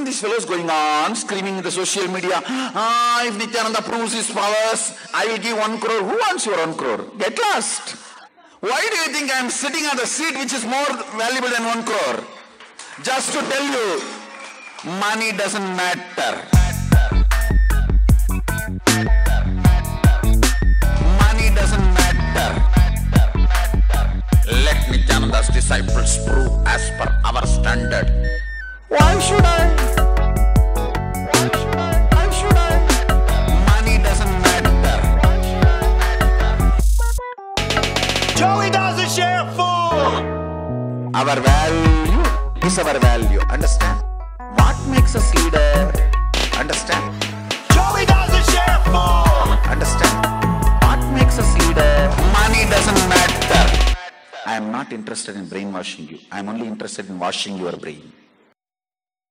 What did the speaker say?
And these fellows going on screaming in the social media, ah, if Nityananda proves his powers, I will give one crore. Who wants your one crore? Get lost. Why do you think I am sitting on the seat which is more valuable than one crore? Just to tell you, money doesn't matter. Money doesn't matter. Let Nityananda's disciples prove as per our standard. Why should I? Why should I? Why should I? Money doesn't matter. Joey doesn't share food. Our value is our value. Understand? What makes us leader? Understand? Joey doesn't share food. Understand? What makes us leader? Money doesn't matter. I am not interested in brainwashing you. I am only interested in washing your brain.